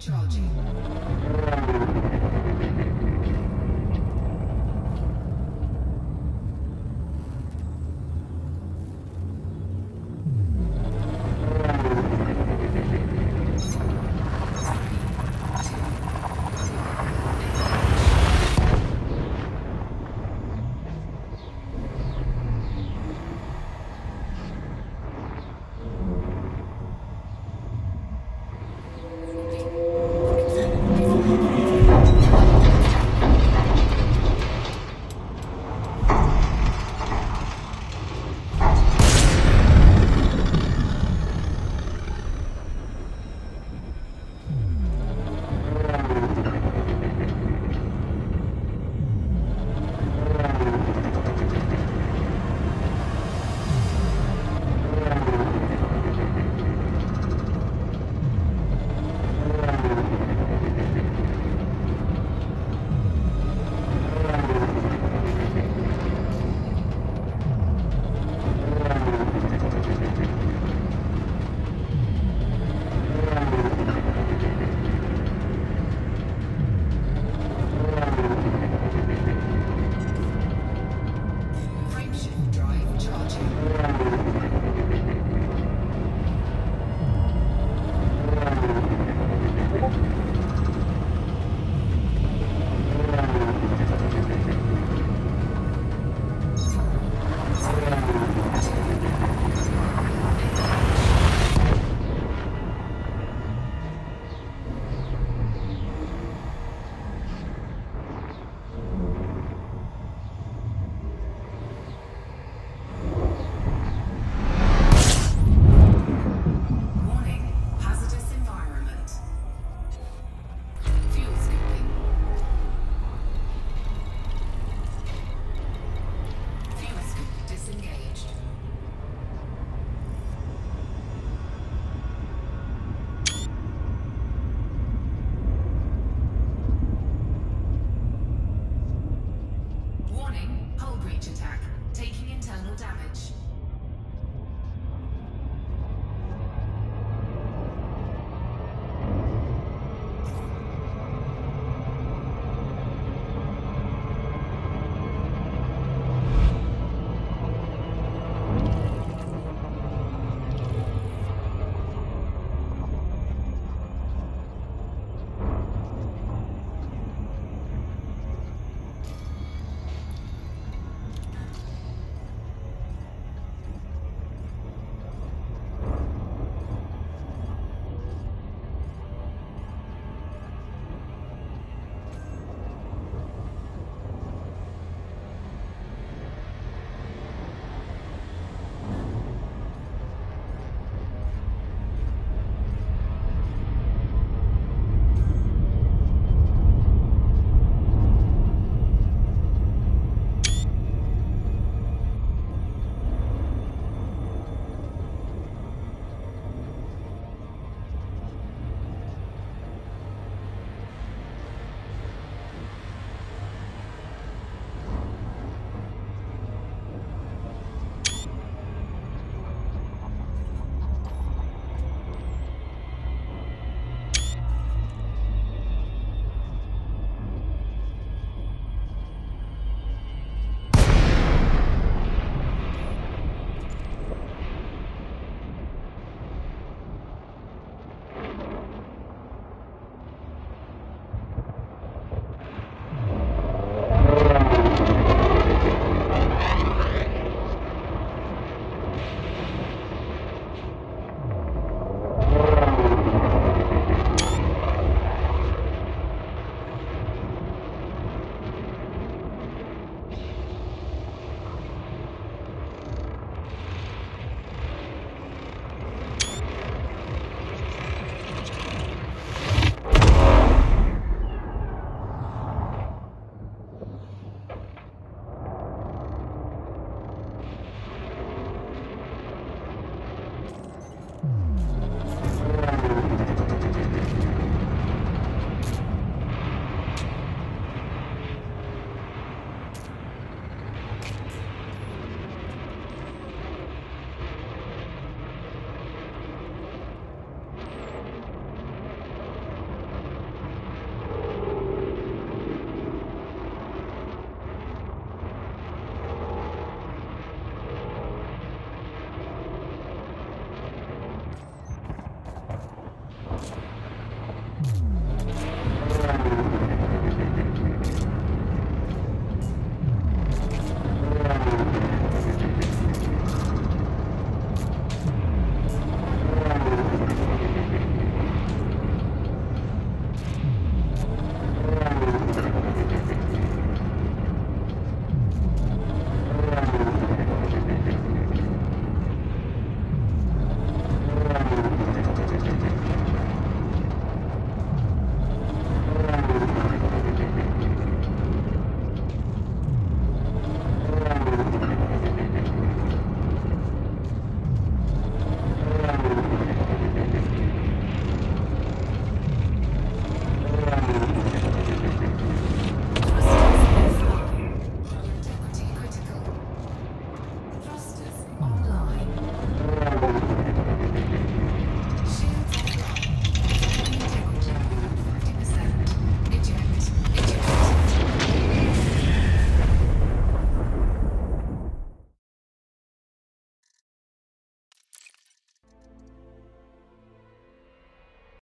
Charging.